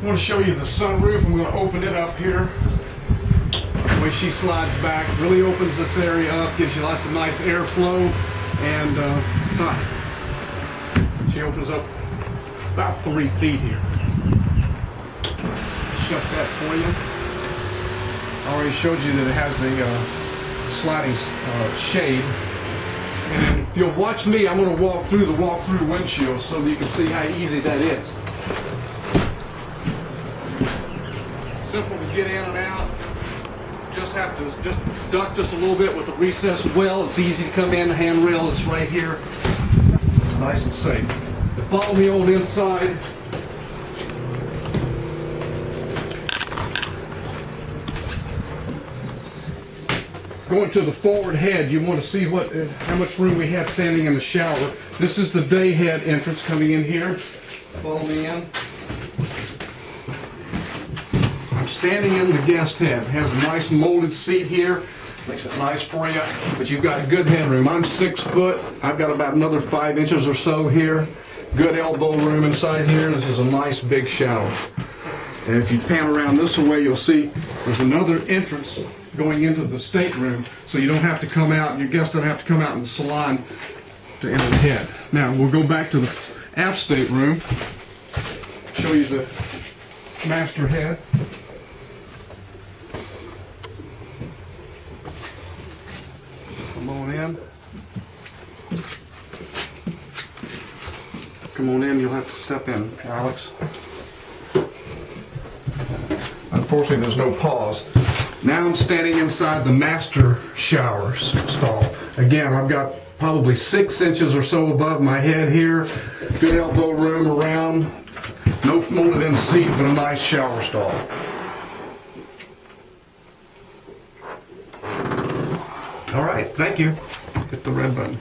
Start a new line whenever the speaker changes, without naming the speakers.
I want to show you the sunroof. I'm going to open it up here. The way she slides back, really opens this area up, gives you lots of nice airflow, and uh, she opens up about three feet here. Shut that for you. I already showed you that it has the uh, sliding uh, shade. And if you'll watch me, I'm going to walk through the walk-through windshield so that you can see how easy that is. Simple to get in and out. Just have to just duck just a little bit with the recessed well. It's easy to come in. The handrail is right here. It's nice and safe. But follow me on inside. Going to the forward head, you want to see what how much room we had standing in the shower. This is the day head entrance coming in here. Follow me in. Standing in the guest head. It has a nice molded seat here. Makes it nice for you, but you've got good headroom. I'm six foot. I've got about another five inches or so here. Good elbow room inside here. This is a nice big shower. And if you pan around this way, you'll see there's another entrance going into the stateroom, so you don't have to come out, your guests don't have to come out in the salon to enter the head. Now, we'll go back to the aft stateroom, show you the master head. Come on in. Come on in, you'll have to step in, Alex. Unfortunately, there's no pause. Now I'm standing inside the master shower stall. Again, I've got probably six inches or so above my head here. Good elbow room around. No molded in seat, but a nice shower stall. All right, thank you. Hit the red button.